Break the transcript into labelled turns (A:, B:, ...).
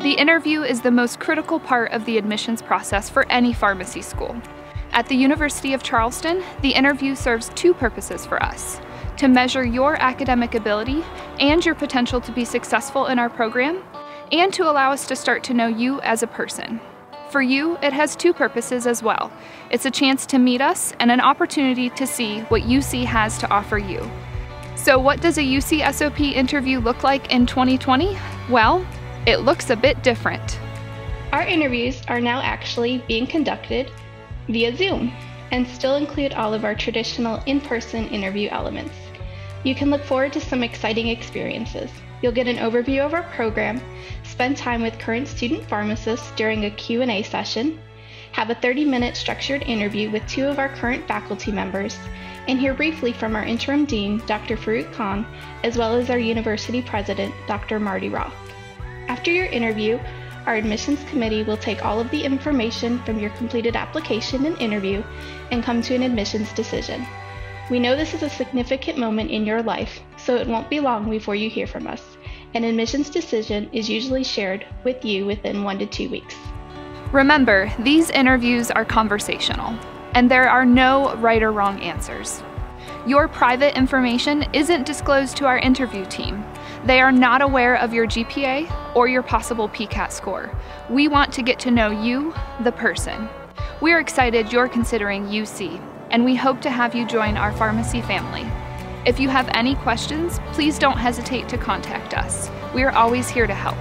A: The interview is the most critical part of the admissions process for any pharmacy school. At the University of Charleston, the interview serves two purposes for us to measure your academic ability and your potential to be successful in our program, and to allow us to start to know you as a person. For you, it has two purposes as well. It's a chance to meet us and an opportunity to see what UC has to offer you. So, what does a UC SOP interview look like in 2020? Well, it looks a bit different.
B: Our interviews are now actually being conducted via Zoom and still include all of our traditional in person interview elements. You can look forward to some exciting experiences. You'll get an overview of our program, spend time with current student pharmacists during a Q&A session, have a 30-minute structured interview with two of our current faculty members, and hear briefly from our interim dean, Dr. Farouk Khan, as well as our university president, Dr. Marty Roth. After your interview, our admissions committee will take all of the information from your completed application and interview and come to an admissions decision. We know this is a significant moment in your life, so it won't be long before you hear from us. An admissions decision is usually shared with you within one to two weeks.
A: Remember, these interviews are conversational, and there are no right or wrong answers. Your private information isn't disclosed to our interview team. They are not aware of your GPA or your possible PCAT score. We want to get to know you, the person. We're excited you're considering UC, and we hope to have you join our pharmacy family. If you have any questions, please don't hesitate to contact us. We are always here to help.